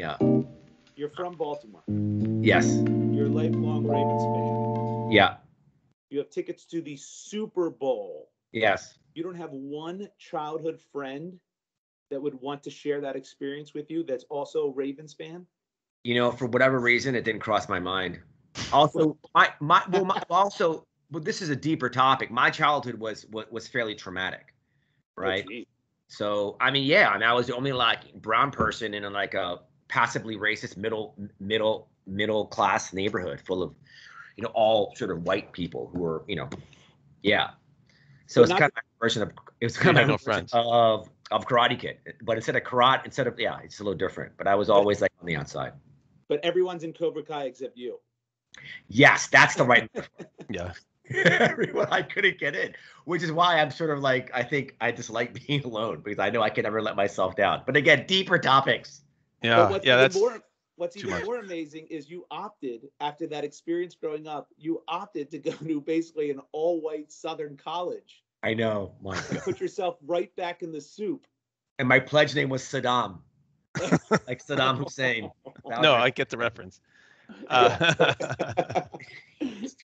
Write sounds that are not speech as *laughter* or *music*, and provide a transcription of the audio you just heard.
Yeah. You're from Baltimore. Yes. You're a lifelong Ravens fan. Yeah. You have tickets to the Super Bowl. Yes. You don't have one childhood friend that would want to share that experience with you that's also a Ravens fan? You know, for whatever reason, it didn't cross my mind. Also, my my well, my, also, but this is a deeper topic. My childhood was was, was fairly traumatic, oh, right? Oh. So I mean, yeah, I mean, I was the only like brown person in a like a passively racist middle middle middle class neighborhood full of, you know, all sort of white people who were, you know, yeah. So But it's not kind of my version of it was kind You of no version friends. of of Karate Kid, but instead of karate, instead of yeah, it's a little different. But I was always like on the outside. but everyone's in Cobra Kai except you. Yes, that's the right. *laughs* Yeah. *laughs* Everyone I couldn't get in, which is why I'm sort of like I think I just like *laughs* being alone because I know I can never let myself down. But again, deeper topics. But Yeah. what's Yeah. even That's more what's too even much. more amazing is you opted after that experience growing up, you opted to go *laughs* to basically an all-white Southern college. I know. My You *laughs* God. put yourself right back in the soup. and my pledge name was Saddam, *laughs* like Saddam Hussein. No, I get the reference. Uh,